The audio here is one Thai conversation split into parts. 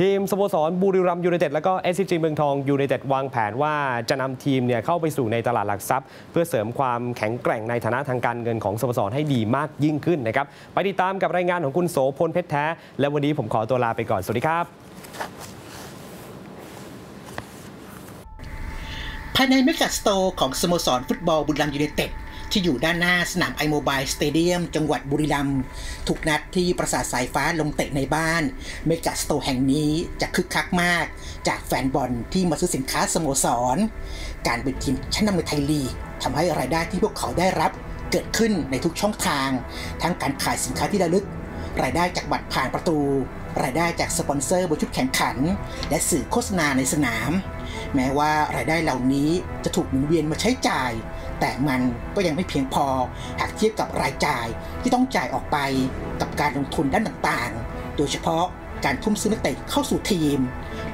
ทีมสโมสรบุรีรัมย์ยูไนเต็ดและก็ SCG เมืองทองยูไนเต็ดวางแผนว่าจะนำทีมเนี่ยเข้าไปสู่ในตลาดหลักทรัพย์ เพื่อเสริมความแข็งแกร่งในฐานะทางการเงินของสโมสรให้ดีมากยิ่งขึ้นนะครับไปติดตามกับรายงานของคุณโสพลเพชรแท้ และวันนี้ผมขอตัวลาไปก่อน สวัสดีครับ ภายใน megastore ของสโมสรฟุตบอลบุรีรัมย์ยูไนเต็ด ที่อยู่ด้านหน้าสนามไอโมบายสเตเดียมจังหวัดบุรีรัมย์ทุกนัดที่ประสาทสายฟ้าลงเตะในบ้าน เมกาสโตรแห่งนี้จะคึกคักมาก จากแฟนบอลที่มาซื้อสินค้าสโมสร การเป็นทีมชั้นนำในไทยลีกทำให้รายได้ที่พวกเขาได้รับเกิดขึ้นในทุกช่องทาง ทั้งการขายสินค้าที่ระลึก รายได้จากบัตรผ่านประตู รายได้จากสปอนเซอร์บนชุดแข่งขัน และสื่อโฆษณาในสนาม แม้ว่ารายได้เหล่านี้จะถูกหมุนเวียนมาใช้จ่าย แต่มันก็ยังไม่เพียงพอหากเทียบกับรายจ่ายที่ต้องจ่ายออกไปกับการลงทุนด้านต่างๆ โดยเฉพาะการทุ่มซื้อนักเตะเข้าสู่ทีม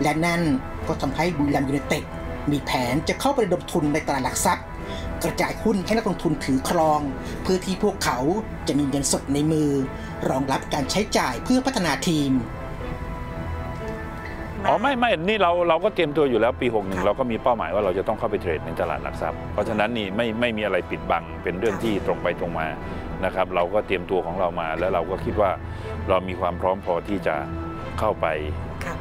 และนั่นก็ทำให้บุรีรัมย์ยูไนเต็ดมีแผนจะเข้าไประดมทุนในตลาดหลักทรัพย์ กระจายหุ้นให้นักลงทุนถือครอง เพื่อที่พวกเขาจะมีเงินสดในมือ รองรับการใช้จ่ายเพื่อพัฒนาทีม อ๋อไม่ไม่นี่เราเราก็เตรียมตัวอยู่แล้วปี 61 เราก็มีเป้าหมายว่าเราจะต้องเข้าไปเทรดในตลาดหลักทรัพย์ เพราะฉะนั้นนี่ไม่ไม่มีอะไรปิดบังเป็นเรื่องที่ตรงไปตรงมานะครับ เราก็เตรียมตัวของเรามา แล้วเราก็คิดว่าเรามีความพร้อมพอที่จะเข้าไปครับ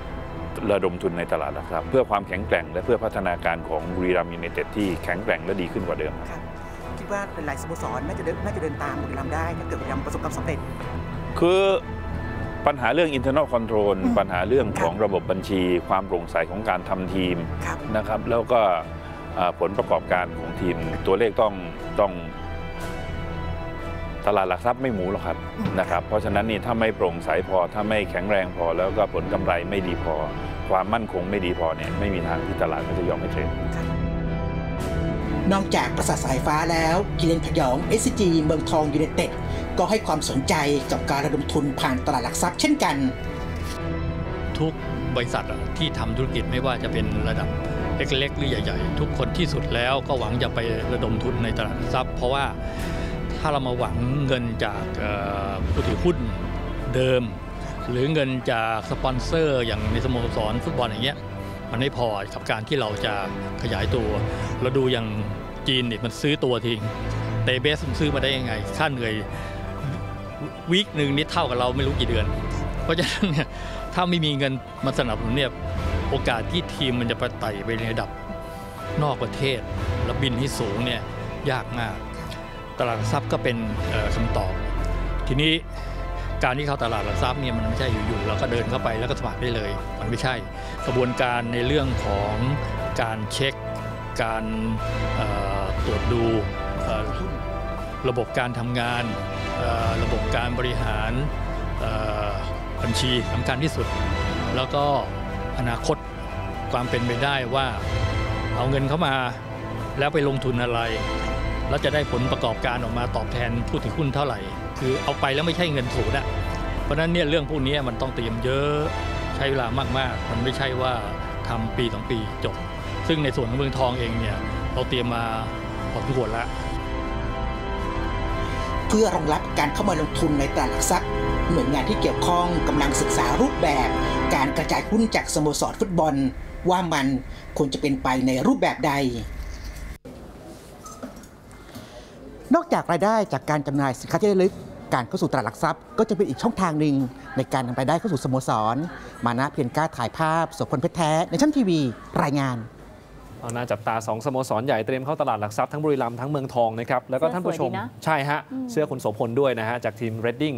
ระดมทุนในตลาดหลักทรัพย์เพื่อความแข็งแกร่ง และเพื่อพัฒนาการของบุรีรัมย์ยูไนเต็ดที่แข็งแกร่งและดีขึ้นกว่าเดิมครับคิดว่าหลายๆสโมสรน่าจะเดินน่าจะเดินตามบุรีรัมย์ได้ถ้าเกิดบุรีรัมย์ประสบความสำเร็จ คือ ปัญหาเรื่อง internal control อืมปัญหาเรื่องของครับระบบบัญชี ความโปร่งใสของการทำทีมครับนะครับ แล้วก็อ่าผลประกอบการของทีม ตัวเลขต้องต้องตลาดหลักทรัพย์ไม่หมูหรอกครับอืมนะครับ เพราะฉะนั้นนี่ถ้าไม่โปร่งใสพอ ถ้าไม่แข็งแรงพอ แล้วก็ผลกำไรไม่ดีพอ ความมั่นคงไม่ดีพอเนี่ยไม่มีทางที่ตลาดเขาจะยอมให้เทรดนอกจากประสาทสายฟ้าแล้วกิเลนพยอง SCG เมืองทองยูไนเต็ด ก็ให้ความสนใจกับการระดมทุนผ่านตลาดหลักทรัพย์เช่นกัน ทุกบริษัทที่ทำธุรกิจไม่ว่าจะเป็นระดับเล็กๆ หรือใหญ่ๆ ทุกคนที่สุดแล้วก็หวังจะไประดมทุนในตลาดหลักทรัพย์ เพราะว่าถ้าเรามาหวังเงินจากผู้ถือหุ้นเดิม หรือเงินจากสปอนเซอร์ อย่างในสโมสรฟุตบอลอย่างเงี้ยมันไม่พอกับการที่เราจะขยายตัวเราดูอย่างจีนเนี่ยมันซื้อตัวทิ้งเตเบสมันซื้อมาได้ยังไง ค่าเหนื่อย วีคหนึ่งนี่เท่ากับเราไม่รู้กี่เดือน เพราะฉะนั้นเนี่ยถ้าไม่มีเงินมาสนับสนุนเนี่ยโอกาสที่ทีมมันจะไปไต่ไปในระดับนอกประเทศ แล้วบินที่สูงเนี่ยยากมาก ตลาดหลักทรัพย์ก็เป็นเอ่อคำตอบ ทีนี้การที่เข้าตลาดหลักทรัพย์เนี่ยมันไม่ใช่อยู่ๆเราก็เดินเข้าไปแล้วก็สมัครได้เลย มันไม่ใช่กระบวนการในเรื่องของการเช็ค การตรวจดูระบบการทำงาน ระบบการบริหารบัญชีสำคัญที่สุด แล้วก็อนาคตความเป็นไปได้ว่าเอาเงินเข้ามาแล้วไปลงทุนอะไร แล้วจะได้ผลประกอบการออกมาตอบแทนผู้ถือหุ้นเท่าไหร่ คือเอาไปแล้วไม่ใช่เงินศูนอะเพราะฉะนั้นเนี่ยเรื่องพวกนี้มันต้องเตรียมเยอะใช้เวลามากๆ มันไม่ใช่ว่าทำปีสองปีจบ ซึ่งในส่วนของเมืองทองเองเนี่ยเราเตรียมมาพอสมควรแล้ว เพื่อรองรับการเข้ามาลงทุนในตลาดหลักทรัพย์หน่วยงานที่เกี่ยวข้องกำลังศึกษารูปแบบ การกระจายหุ้นจากสโมสรฟุตบอล ว่ามันควรจะเป็นไปในรูปแบบใด นอกจากรายได้จากการจำหน่ายสินค้าที่ระลึก การเข้าสู่ตลาดหลักทรัพย์ ก็จะเป็นอีกช่องทางหนึ่งในการนำรายได้เข้าสู่สโมสร มานะเพียรกล้าถ่ายภาพสพลเพชรแท้ในชั้นทีวี รายงาน เอาหน้าจับตา2สโมสรใหญ่เตรียมเข้าตลาดหลักทรัพย์ทั้งบุรีรัมย์ทั้งเมืองทองนะครับแล้วก็ท่านผู้ชมเสื้อสวยดีนะใช่ฮะเสื้อคุณโสพลด้วยนะฮะจากทีม Reading